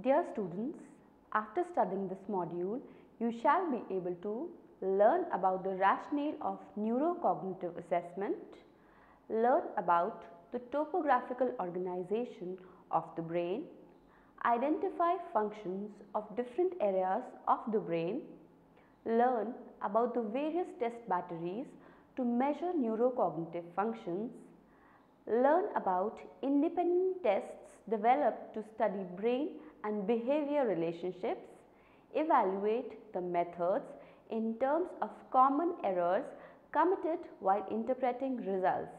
Dear students, after studying this module, you shall be able to learn about the rationale of neurocognitive assessment, learn about the topographical organization of the brain, identify functions of different areas of the brain, learn about the various test batteries to measure neurocognitive functions, learn about independent tests developed to study brain and behavior relationships, evaluate the methods in terms of common errors committed while interpreting results.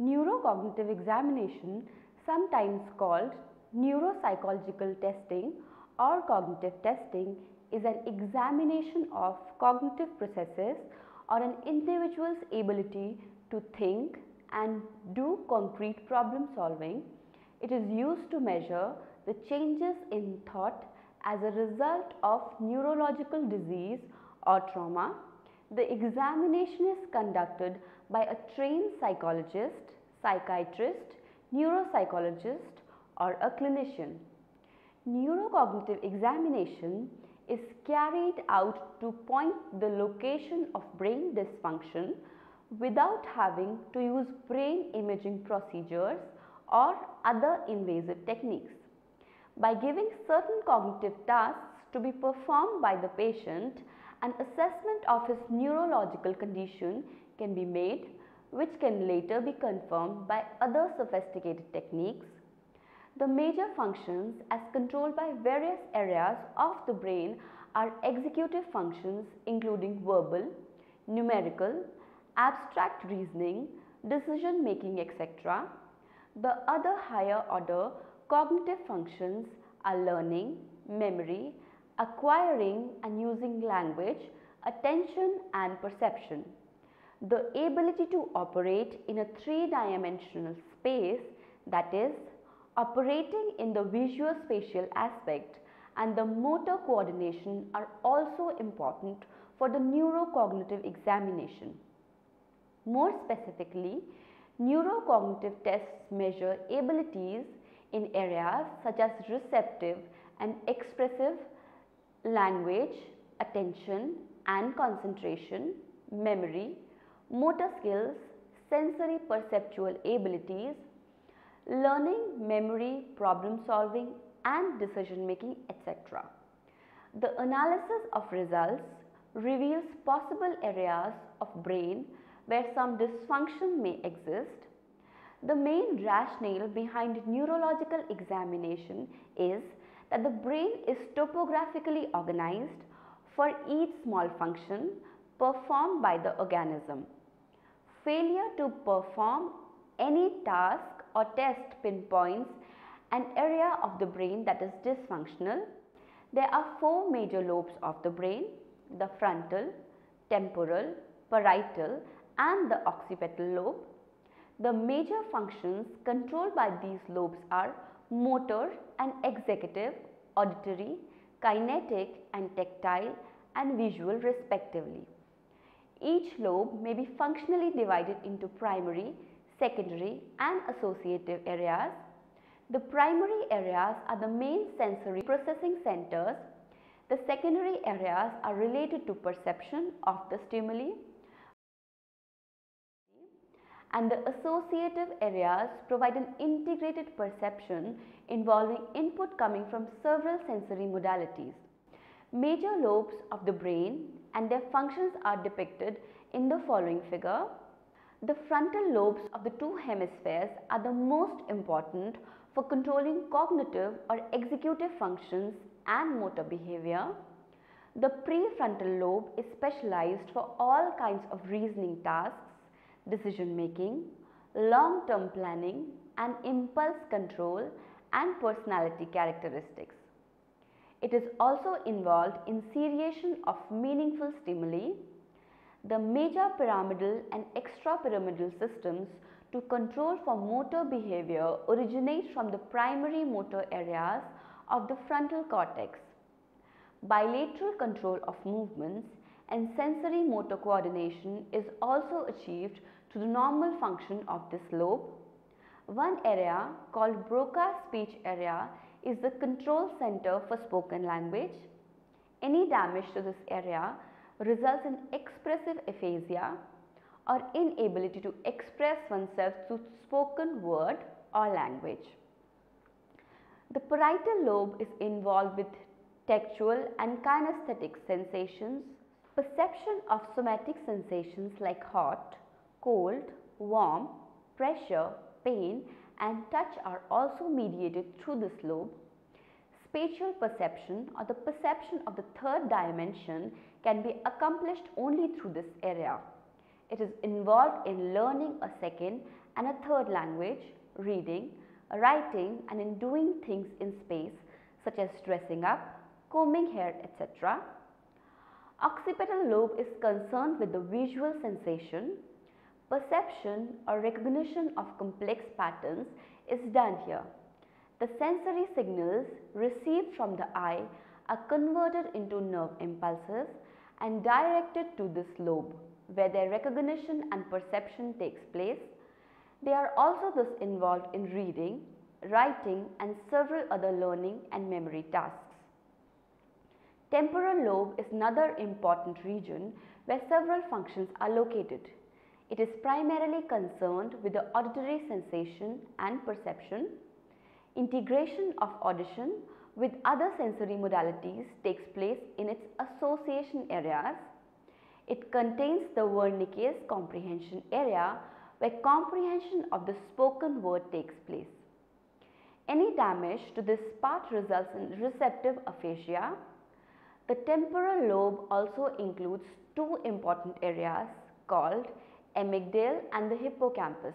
Neurocognitive examination, sometimes called neuropsychological testing or cognitive testing, is an examination of cognitive processes or an individual's ability to think and do concrete problem solving. It is used to measure the changes in thought as a result of neurological disease or trauma. The examination is conducted by a trained psychologist, psychiatrist, neuropsychologist or a clinician. Neurocognitive examination is carried out to point the location of brain dysfunction without having to use brain imaging procedures or other invasive techniques. By giving certain cognitive tasks to be performed by the patient, an assessment of his neurological condition can be made which can later be confirmed by other sophisticated techniques. The major functions as controlled by various areas of the brain are executive functions including verbal, numerical, abstract reasoning, decision making etc. The other higher order cognitive functions are learning, memory, acquiring and using language, attention and perception. The ability to operate in a three-dimensional space that is operating in the visual spatial aspect and the motor coordination are also important for the neurocognitive examination. More specifically, neurocognitive tests measure abilities in areas such as receptive and expressive language, attention and concentration, memory, motor skills, sensory perceptual abilities, learning, memory, problem solving and decision making etc. The analysis of results reveals possible areas of brain where some dysfunction may exist. The main rationale behind neurological examination is that the brain is topographically organized for each small function performed by the organism. Failure to perform any task or test pinpoints an area of the brain that is dysfunctional. There are four major lobes of the brain, the frontal, temporal, parietal and the occipital lobe. The major functions controlled by these lobes are motor and executive, auditory, kinetic and tactile and visual respectively. Each lobe may be functionally divided into primary, secondary and associative areas. The primary areas are the main sensory processing centers. The secondary areas are related to perception of the stimuli and the associative areas provide an integrated perception involving input coming from several sensory modalities. Major lobes of the brain and their functions are depicted in the following figure. The frontal lobes of the two hemispheres are the most important for controlling cognitive or executive functions and motor behavior. The prefrontal lobe is specialized for all kinds of reasoning tasks decision making, long term planning and impulse control and personality characteristics. It is also involved in seriation of meaningful stimuli. The major pyramidal and extrapyramidal systems to control for motor behavior originate from the primary motor areas of the frontal cortex. Bilateral control of movements and sensory motor coordination is also achieved to the normal function of this lobe. One area called Broca's speech area is the control center for spoken language. Any damage to this area results in expressive aphasia or inability to express oneself through spoken word or language. The parietal lobe is involved with tactual and kinesthetic sensations, perception of somatic sensations like hot, cold, warm, pressure, pain and touch are also mediated through this lobe. Spatial perception or the perception of the third dimension can be accomplished only through this area. It is involved in learning a second and a third language, reading, writing and in doing things in space such as dressing up, combing hair etc. Occipital lobe is concerned with the visual sensation. Perception or recognition of complex patterns is done here. The sensory signals received from the eye are converted into nerve impulses and directed to this lobe where their recognition and perception takes place. They are also thus involved in reading, writing and several other learning and memory tasks. Temporal lobe is another important region where several functions are located. It is primarily concerned with the auditory sensation and perception. Integration of audition with other sensory modalities takes place in its association areas. It contains the Wernicke's comprehension area where comprehension of the spoken word takes place. Any damage to this part results in receptive aphasia. The temporal lobe also includes two important areas called amygdala and the hippocampus.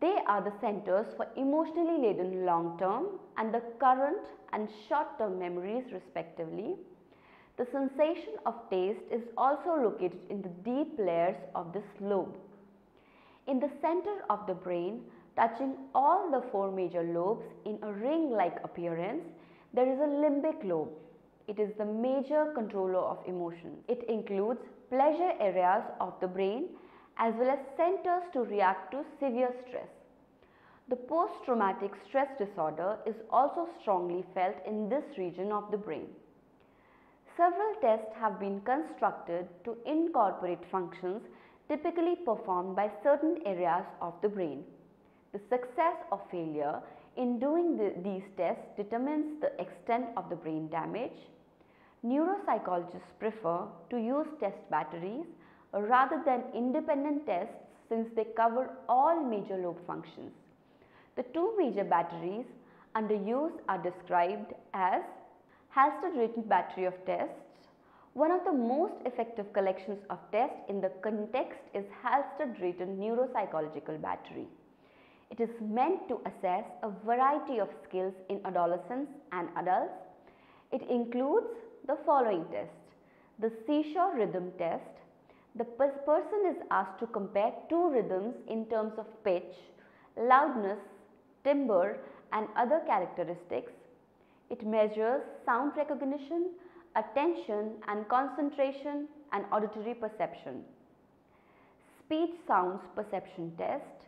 They are the centers for emotionally laden long term and the current and short term memories respectively. The sensation of taste is also located in the deep layers of this lobe. In the center of the brain, touching all the four major lobes in a ring-like appearance, there is a limbic lobe. It is the major controller of emotion. It includes pleasure areas of the brain as well as centers to react to severe stress. The post-traumatic stress disorder is also strongly felt in this region of the brain. Several tests have been constructed to incorporate functions typically performed by certain areas of the brain. The success or failure in doing the, these tests determines the extent of the brain damage. Neuropsychologists prefer to use test batteries rather than independent tests since they cover all major lobe functions. The two major batteries under use are described as Halstead-Reitan battery of tests. One of the most effective collections of tests in the context is Halstead-Reitan neuropsychological battery. It is meant to assess a variety of skills in adolescents and adults. It includes the following tests. The seashore rhythm test, the person is asked to compare two rhythms in terms of pitch, loudness, timbre and other characteristics. It measures sound recognition, attention and concentration and auditory perception. Speech sounds perception test.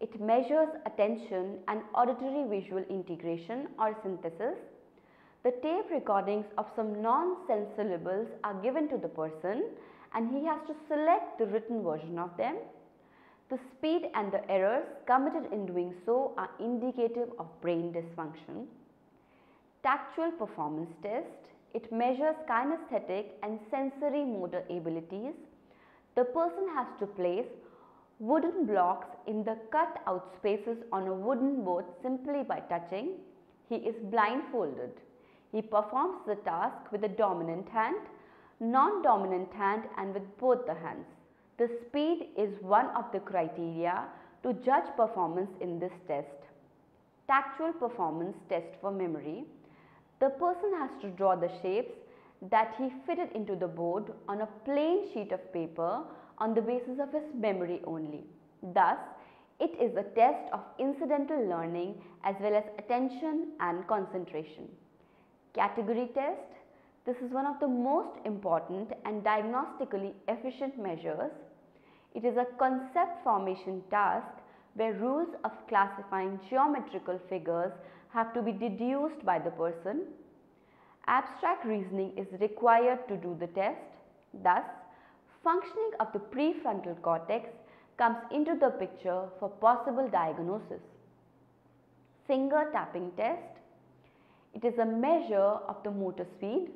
It measures attention and auditory visual integration or synthesis. The tape recordings of some non-sense syllables are given to the person and he has to select the written version of them. The speed and the errors committed in doing so are indicative of brain dysfunction. Tactual performance test. It measures kinesthetic and sensory motor abilities. The person has to place wooden blocks in the cut out spaces on a wooden board simply by touching. He is blindfolded. He performs the task with the dominant hand non-dominant hand and with both the hands. The speed is one of the criteria to judge performance in this test. Tactual performance test for memory. The person has to draw the shapes that he fitted into the board on a plain sheet of paper on the basis of his memory only. Thus, it is a test of incidental learning as well as attention and concentration. Category test this is one of the most important and diagnostically efficient measures. It is a concept formation task where rules of classifying geometrical figures have to be deduced by the person. Abstract reasoning is required to do the test. Thus, functioning of the prefrontal cortex comes into the picture for possible diagnosis. Finger tapping test. It is a measure of the motor speed.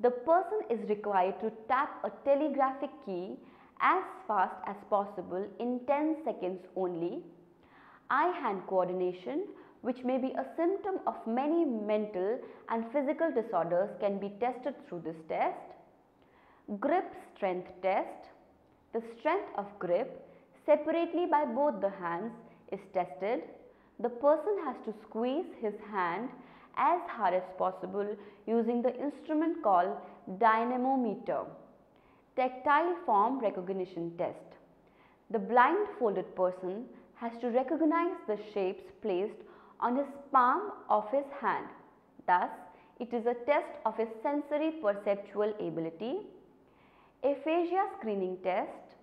The person is required to tap a telegraphic key as fast as possible in 10 seconds only. Eye-hand coordination which may be a symptom of many mental and physical disorders can be tested through this test. Grip strength test. The strength of grip separately by both the hands is tested. The person has to squeeze his hand as hard as possible using the instrument called dynamometer. Tactile form recognition test. The blindfolded person has to recognize the shapes placed on his palm of his hand. Thus, it is a test of his sensory perceptual ability. Aphasia screening test.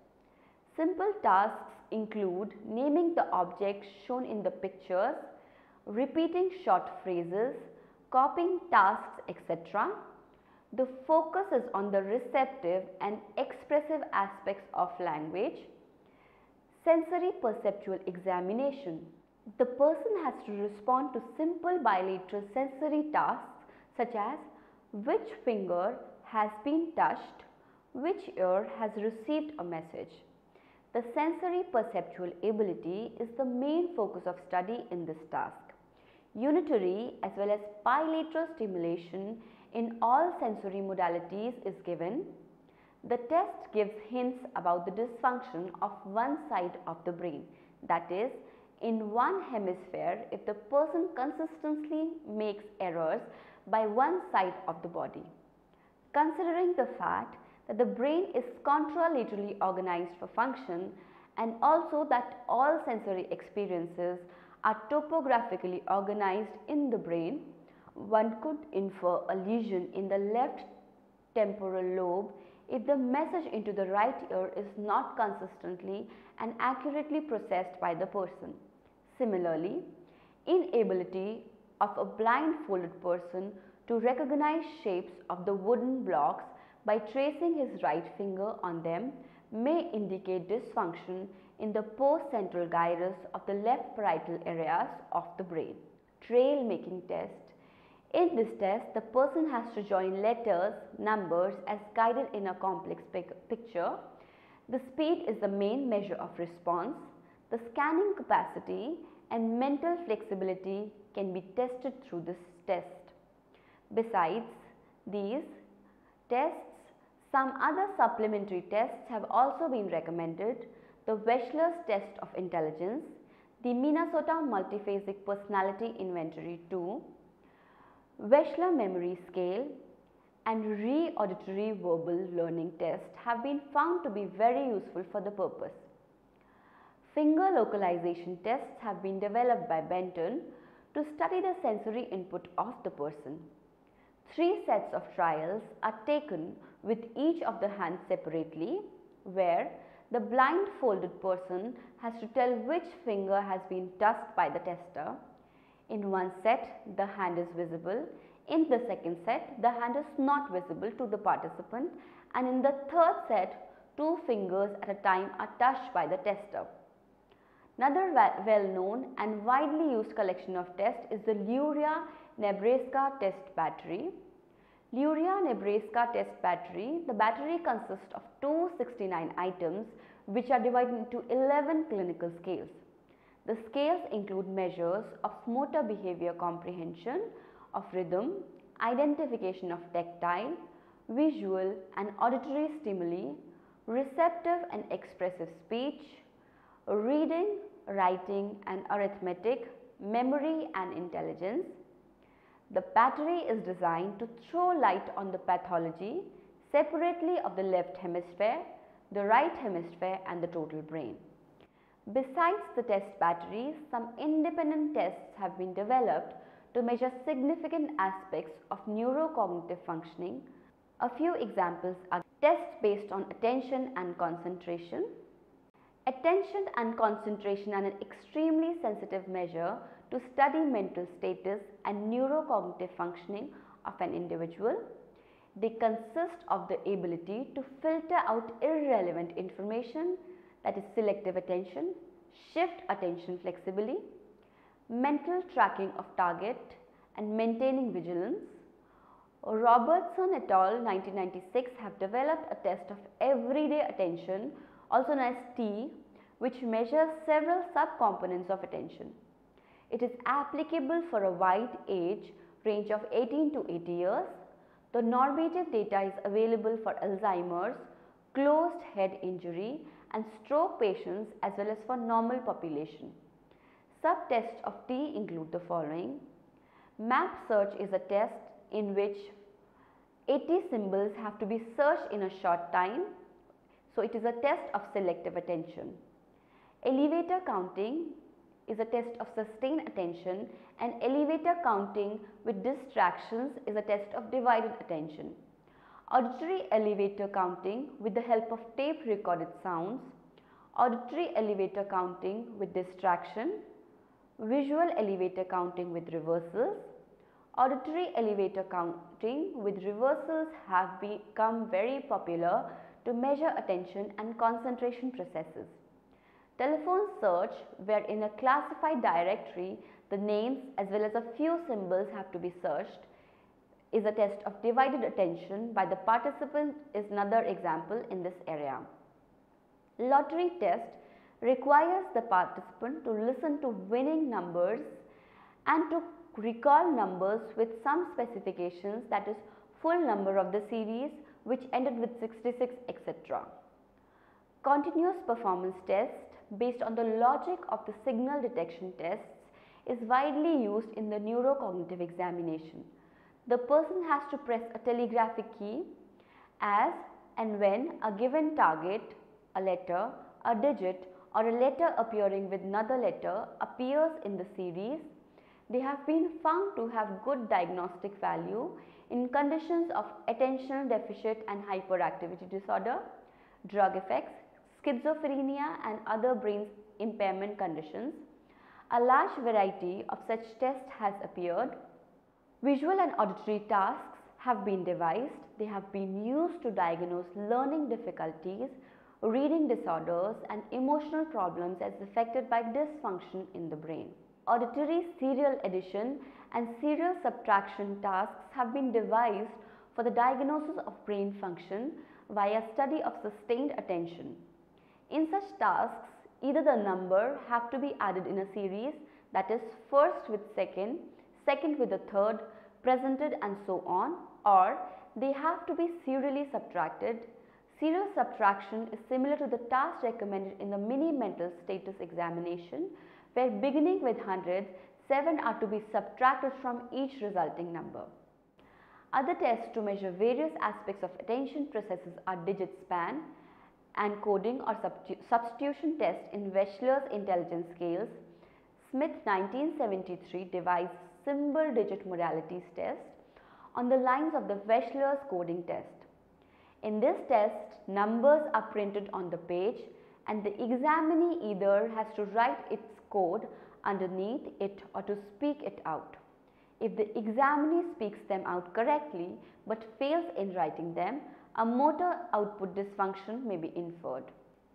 Simple tasks include naming the objects shown in the pictures, repeating short phrases, copying tasks etc. The focus is on the receptive and expressive aspects of language. Sensory perceptual examination. The person has to respond to simple bilateral sensory tasks such as which finger has been touched, which ear has received a message. The sensory perceptual ability is the main focus of study in this task. Unitary as well as bilateral stimulation in all sensory modalities is given. The test gives hints about the dysfunction of one side of the brain that is in one hemisphere if the person consistently makes errors by one side of the body. Considering the fact that the brain is contralaterally organized for function and also that all sensory experiences are topographically organized in the brain, one could infer a lesion in the left temporal lobe if the message into the right ear is not consistently and accurately processed by the person. Similarly, inability of a blindfolded person to recognize shapes of the wooden blocks by tracing his right finger on them may indicate dysfunction in the postcentral gyrus of the left parietal areas of the brain. Trail making test. In this test, the person has to join letters, numbers as guided in a complex picture. The speed is the main measure of response. The scanning capacity and mental flexibility can be tested through this test. Besides these tests, some other supplementary tests have also been recommended. The Wechsler's test of intelligence, the Minnesota Multiphasic Personality Inventory 2, Wechsler Memory Scale and Rey Auditory Verbal Learning Test have been found to be very useful for the purpose. Finger localization tests have been developed by Benton to study the sensory input of the person. Three sets of trials are taken with each of the hands separately where the blindfolded person has to tell which finger has been touched by the tester. In one set, the hand is visible. In the second set, the hand is not visible to the participant and in the third set, two fingers at a time are touched by the tester. Another well-known and widely used collection of tests is the Luria Nebraska test battery. Luria Nebraska test battery, the battery consists of 269 items which are divided into 11 clinical scales. The scales include measures of motor behavior comprehension, of rhythm, identification of tactile, visual and auditory stimuli, receptive and expressive speech, reading, writing and arithmetic, memory and intelligence. The battery is designed to throw light on the pathology separately of the left hemisphere, the right hemisphere and the total brain. Besides the test batteries, some independent tests have been developed to measure significant aspects of neurocognitive functioning. A few examples are tests based on attention and concentration, Attention and concentration are an extremely sensitive measure to study mental status and neurocognitive functioning of an individual. They consist of the ability to filter out irrelevant information that is selective attention, shift attention flexibly, mental tracking of target and maintaining vigilance. Robertson et al. 1996 have developed a test of everyday attention also known as TEA which measures several subcomponents of attention. It is applicable for a wide age range of 18 to 80 years. The normative data is available for Alzheimer's, closed head injury and stroke patients as well as for normal population. Subtests of TEA include the following. Map search is a test in which 80 symbols have to be searched in a short time. So, it is a test of selective attention. Elevator counting is a test of sustained attention and elevator counting with distractions is a test of divided attention. Auditory elevator counting with the help of tape recorded sounds, auditory elevator counting with distraction, visual elevator counting with reversals. Auditory elevator counting with reversals have become very popular to measure attention and concentration processes. Telephone search where in a classified directory the names as well as a few symbols have to be searched is a test of divided attention by the participant is another example in this area. Lottery test requires the participant to listen to winning numbers and to recall numbers with some specifications that is full number of the series which ended with 66 etc. Continuous performance test based on the logic of the signal detection tests is widely used in the neurocognitive examination. The person has to press a telegraphic key as and when a given target, a letter, a digit or a letter appearing with another letter appears in the series, they have been found to have good diagnostic value in conditions of attentional deficit and hyperactivity disorder, drug effects, schizophrenia and other brain impairment conditions. A large variety of such tests has appeared. Visual and auditory tasks have been devised. They have been used to diagnose learning difficulties, reading disorders and emotional problems as affected by dysfunction in the brain. Auditory serial addition and serial subtraction tasks have been devised for the diagnosis of brain function via study of sustained attention. In such tasks, either the number have to be added in a series that is first with second, second with the third, presented and so on or they have to be serially subtracted. Serial subtraction is similar to the task recommended in the mini mental status examination where beginning with hundreds, 7 are to be subtracted from each resulting number. Other tests to measure various aspects of attention processes are digit span, and coding or substitution test in Wechsler's intelligence scales, Smith 1973 devised symbol digit modalities test on the lines of the Wechsler's coding test. In this test, numbers are printed on the page and the examinee either has to write its code underneath it or to speak it out. If the examinee speaks them out correctly but fails in writing them, a motor output dysfunction may be inferred.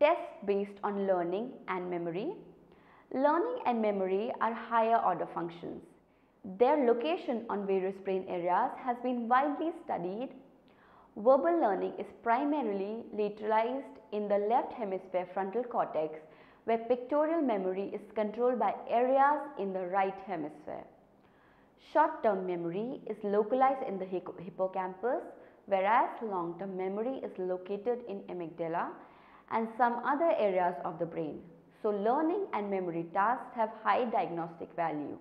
Tests based on learning and memory. Learning and memory are higher order functions. Their location on various brain areas has been widely studied. Verbal learning is primarily lateralized in the left hemisphere frontal cortex where pictorial memory is controlled by areas in the right hemisphere. Short term memory is localized in the hippocampus whereas long term memory is located in amygdala and some other areas of the brain. So, learning and memory tasks have high diagnostic value.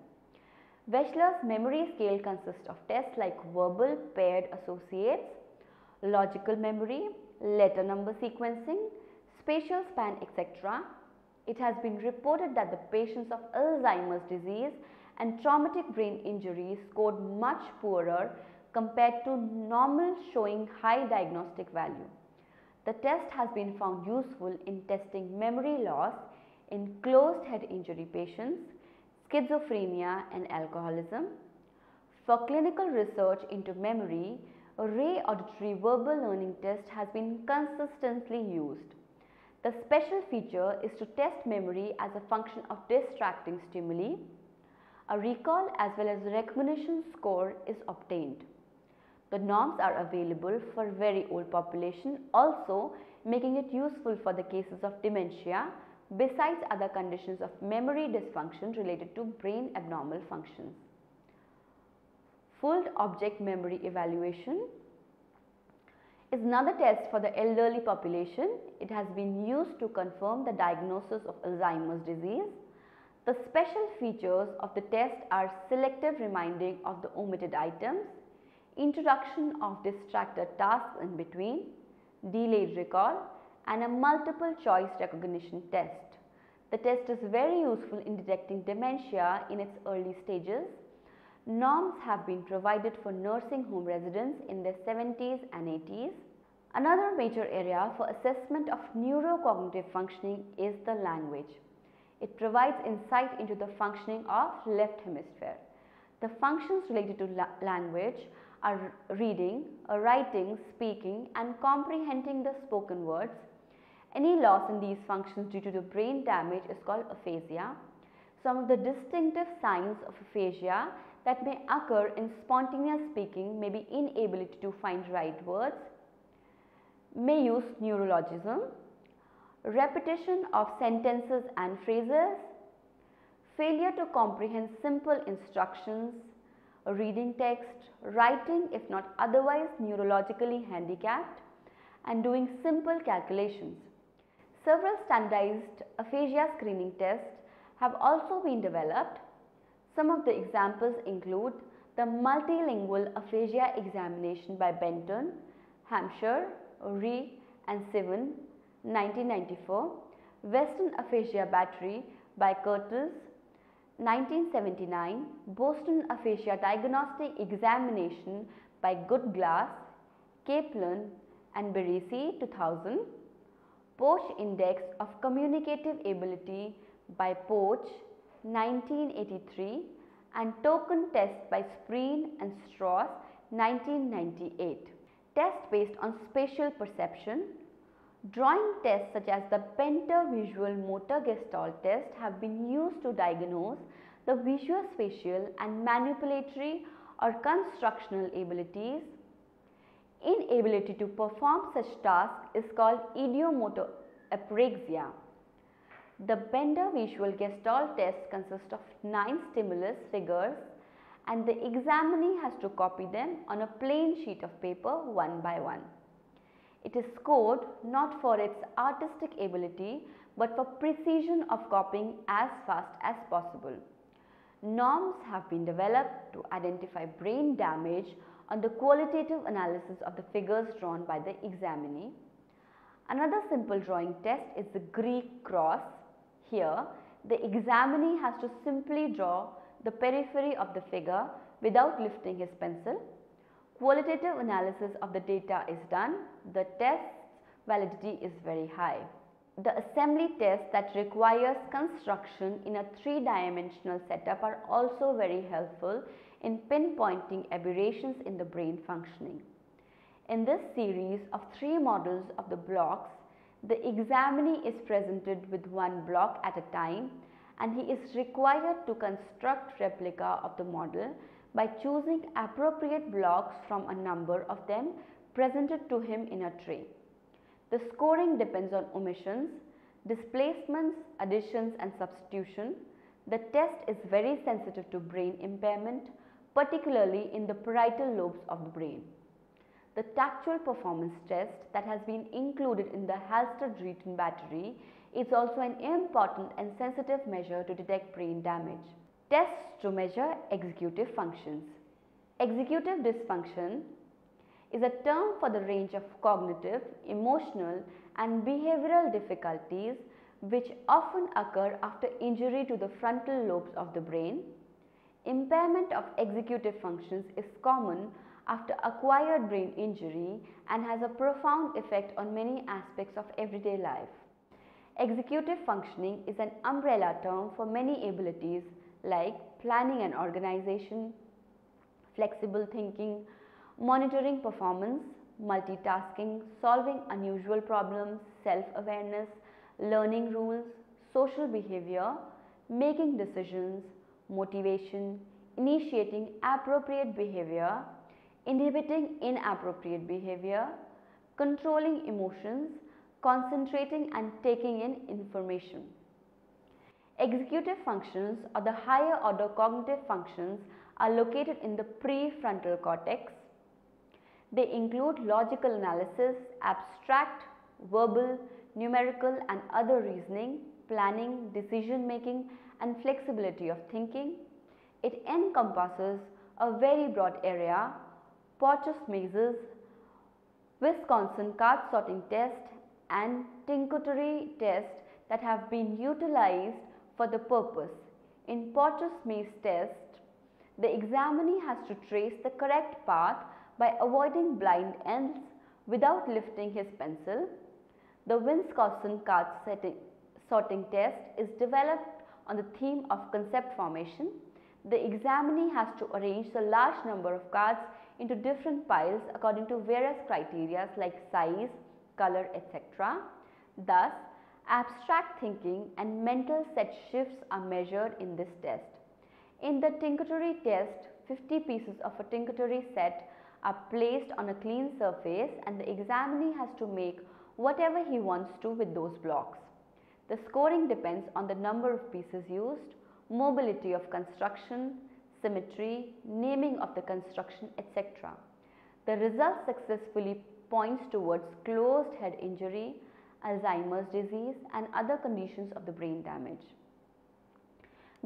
Wechsler's memory scale consists of tests like verbal paired associates, logical memory, letter number sequencing, spatial span etc. It has been reported that the patients of Alzheimer's disease and traumatic brain injury scored much poorer compared to normal showing high diagnostic value. The test has been found useful in testing memory loss in closed head injury patients, schizophrenia and alcoholism. For clinical research into memory, a Rey auditory verbal learning test has been consistently used. The special feature is to test memory as a function of distracting stimuli. A recall as well as recognition score is obtained. The norms are available for very old population also making it useful for the cases of dementia besides other conditions of memory dysfunction related to brain abnormal functions. Fuld object memory evaluation is another test for the elderly population. It has been used to confirm the diagnosis of Alzheimer's disease. The special features of the test are selective reminding of the omitted items, introduction of distracted tasks in between, delayed recall and a multiple choice recognition test. The test is very useful in detecting dementia in its early stages. Norms have been provided for nursing home residents in their 70s and 80s. Another major area for assessment of neurocognitive functioning is the language. It provides insight into the functioning of left hemisphere. The functions related to la language are reading, writing, speaking and comprehending the spoken words. Any loss in these functions due to the brain damage is called aphasia. Some of the distinctive signs of aphasia that may occur in spontaneous speaking may be inability to find right words, may use neurologism, repetition of sentences and phrases, failure to comprehend simple instructions, reading text, writing if not otherwise neurologically handicapped and doing simple calculations. Several standardized aphasia screening tests have also been developed. Some of the examples include the multilingual aphasia examination by Benton, Hamsher, Rey and Sivan 1994, Western Aphasia Battery by Kertesz 1979, Boston Aphasia Diagnostic Examination by Goodglass, Kaplan and Barresi 2000, Porch Index of Communicative Ability by Porch 1983 and Token Test by Spreen and Strauss 1998. Test based on spatial perception Drawing tests such as the Bender Visual Motor Gestalt test have been used to diagnose the visuospatial and manipulatory or constructional abilities. Inability to perform such tasks is called ideomotor apraxia. The Bender Visual Gestalt test consists of 9 stimulus figures and the examinee has to copy them on a plain sheet of paper one by one. It is scored not for its artistic ability but for precision of copying as fast as possible. Norms have been developed to identify brain damage on the qualitative analysis of the figures drawn by the examinee. Another simple drawing test is the Greek cross. Here, the examinee has to simply draw the periphery of the figure without lifting his pencil Qualitative analysis of the data is done. The test's validity is very high. The assembly tests that requires construction in a three-dimensional setup are also very helpful in pinpointing aberrations in the brain functioning. In this series of three models of the blocks, the examinee is presented with one block at a time and he is required to construct replica of the model by choosing appropriate blocks from a number of them presented to him in a tray. The scoring depends on omissions, displacements, additions and substitution. The test is very sensitive to brain impairment, particularly in the parietal lobes of the brain. The tactual performance test that has been included in the Halstead-Reitan battery is also an important and sensitive measure to detect brain damage. Tests to measure executive functions. Executive dysfunction is a term for the range of cognitive, emotional and behavioral difficulties which often occur after injury to the frontal lobes of the brain. Impairment of executive functions is common after acquired brain injury and has a profound effect on many aspects of everyday life. Executive functioning is an umbrella term for many abilities like planning and organization, flexible thinking, monitoring performance, multitasking, solving unusual problems, self-awareness, learning rules, social behavior, making decisions, motivation, initiating appropriate behavior, inhibiting inappropriate behavior, controlling emotions, concentrating and taking in information. Executive functions or the higher order cognitive functions are located in the prefrontal cortex. They include logical analysis, abstract, verbal, numerical and other reasoning, planning, decision making and flexibility of thinking. It encompasses a very broad area, Porteous mazes, Wisconsin card sorting test and Tinkertoy test that have been utilized for the purpose. In Porteous maze test, the examinee has to trace the correct path by avoiding blind ends without lifting his pencil. The Wisconsin card sorting test is developed on the theme of concept formation. The examinee has to arrange the large number of cards into different piles according to various criteria like size, color, etc. Thus, abstract thinking and mental set shifts are measured in this test. In the Tinkertoy test, 50 pieces of a Tinkertoy set are placed on a clean surface and the examinee has to make whatever he wants to with those blocks. The scoring depends on the number of pieces used, mobility of construction, symmetry, naming of the construction, etc. The result successfully points towards closed head injury, Alzheimer's disease and other conditions of the brain damage.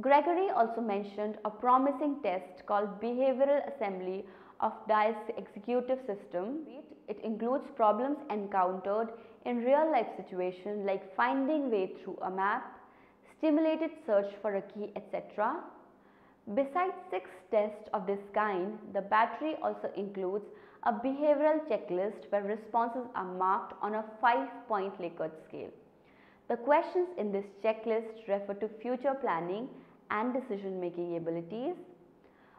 Gregory also mentioned a promising test called behavioral assembly of Dice executive system. It includes problems encountered in real life situations like finding way through a map, stimulated search for a key etc. Besides six tests of this kind, the battery also includes a behavioral checklist where responses are marked on a 5 point Likert scale. The questions in this checklist refer to future planning and decision making abilities.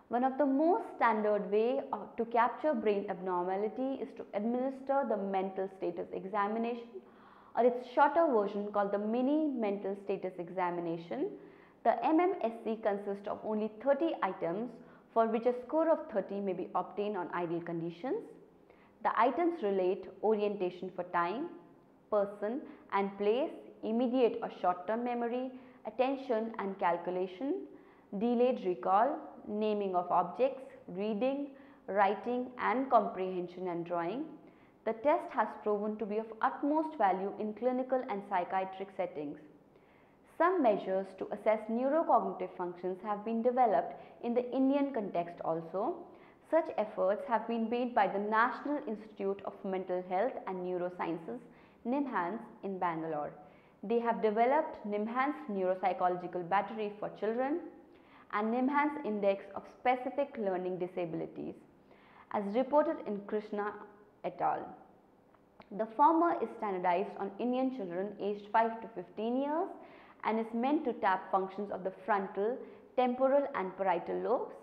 One of the most standard way uh, to capture brain abnormality is to administer the mental status examination or its shorter version called the mini mental status examination. The MMSE consists of only 30 items for which a score of 30 may be obtained on ideal conditions. The items relate orientation for time, person and place, immediate or short term memory, attention and calculation, delayed recall, naming of objects, reading, writing and comprehension and drawing. The test has proven to be of utmost value in clinical and psychiatric settings. Some measures to assess neurocognitive functions have been developed in the Indian context also. Such efforts have been made by the National Institute of Mental Health and Neurosciences, NIMHANS in Bangalore. They have developed NIMHANS neuropsychological battery for children and NIMHANS index of specific learning disabilities as reported in Krishna et al. The former is standardized on Indian children aged 5 to 15 years and is meant to tap functions of the frontal, temporal and parietal lobes.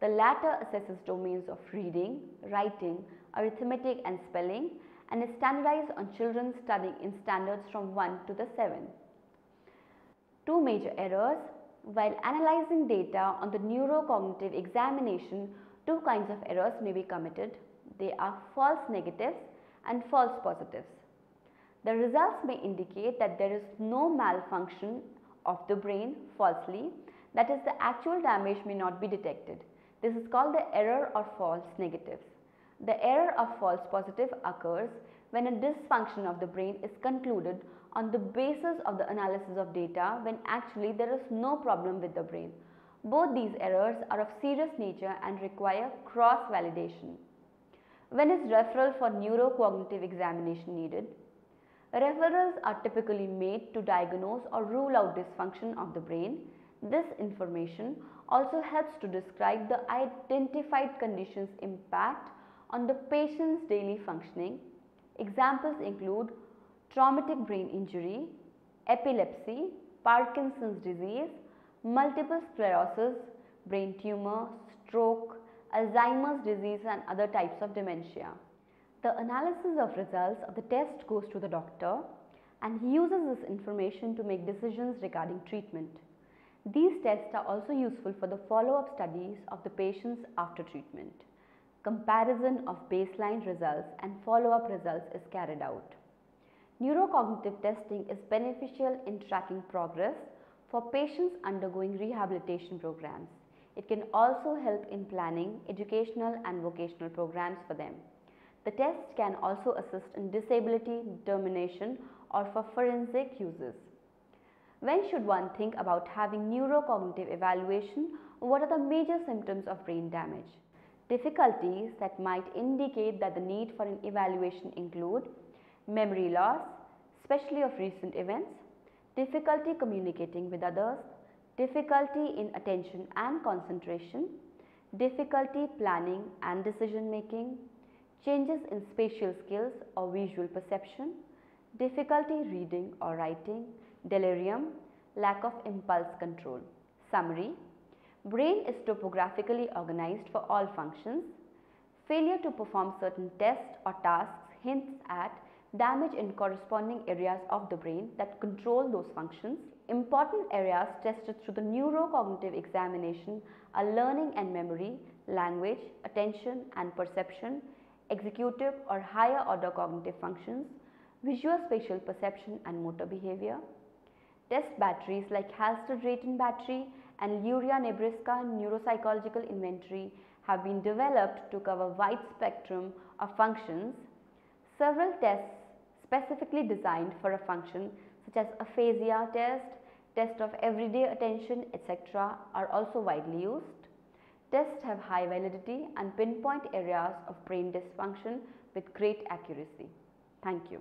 The latter assesses domains of reading, writing, arithmetic and spelling and is standardized on children studying in standards from 1 to the 7. Two major errors. While analyzing data on the neurocognitive examination, two kinds of errors may be committed. They are false negatives and false positives. The results may indicate that there is no malfunction of the brain falsely, that is the actual damage may not be detected. This is called the error or false negatives. The error of false positive occurs when a dysfunction of the brain is concluded on the basis of the analysis of data when actually there is no problem with the brain. Both these errors are of serious nature and require cross validation. When is referral for neurocognitive examination needed? Referrals are typically made to diagnose or rule out dysfunction of the brain. This information also helps to describe the identified conditions impact on the patient's daily functioning. Examples include traumatic brain injury, epilepsy, Parkinson's disease, multiple sclerosis, brain tumor, stroke, Alzheimer's disease and other types of dementia. The analysis of results of the test goes to the doctor and he uses this information to make decisions regarding treatment. These tests are also useful for the follow-up studies of the patients after treatment. Comparison of baseline results and follow-up results is carried out. Neurocognitive testing is beneficial in tracking progress for patients undergoing rehabilitation programs. It can also help in planning educational and vocational programs for them. The test can also assist in disability determination or for forensic uses. When should one think about having neurocognitive evaluation? What are the major symptoms of brain damage? Difficulties that might indicate that the need for an evaluation include memory loss, especially of recent events, difficulty communicating with others, difficulty in attention and concentration, difficulty planning and decision making, changes in spatial skills or visual perception, difficulty reading or writing, delirium, lack of impulse control. Summary Brain is topographically organized for all functions. Failure to perform certain tests or tasks hints at damage in corresponding areas of the brain that control those functions. Important areas tested through the neurocognitive examination are learning and memory, language, attention and perception, executive or higher order cognitive functions, visual spatial perception and motor behavior. Test batteries like Halstead-Reitan battery and Luria-Nebraska neuropsychological inventory have been developed to cover wide spectrum of functions. Several tests specifically designed for a function such as aphasia test, test of everyday attention etc. are also widely used. Tests have high validity and pinpoint areas of brain dysfunction with great accuracy. Thank you.